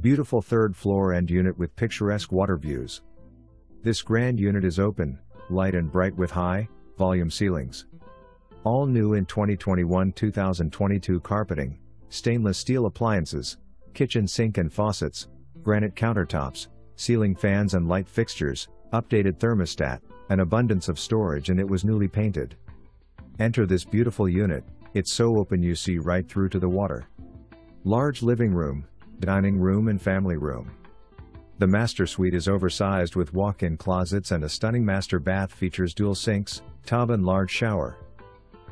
Beautiful third floor end unit with picturesque water views. This grand unit is open, light and bright with high, volume ceilings. All new in 2021-2022 carpeting, stainless steel appliances, kitchen sink and faucets, granite countertops, ceiling fans and light fixtures, updated thermostat, an abundance of storage and it was newly painted. Enter this beautiful unit, it's so open you see right through to the water. Large living room, dining room and family room. The master suite is oversized with walk-in closets and a stunning master bath features dual sinks, tub and large shower.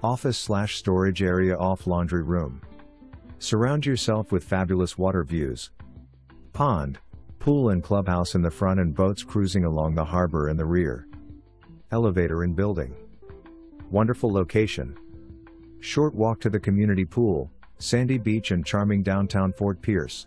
Office slash storage area off laundry room. Surround yourself with fabulous water views. Pond, pool and clubhouse in the front and boats cruising along the harbor in the rear. Elevator in building. Wonderful location. Short walk to the community pool, sandy beach and charming downtown Fort Pierce.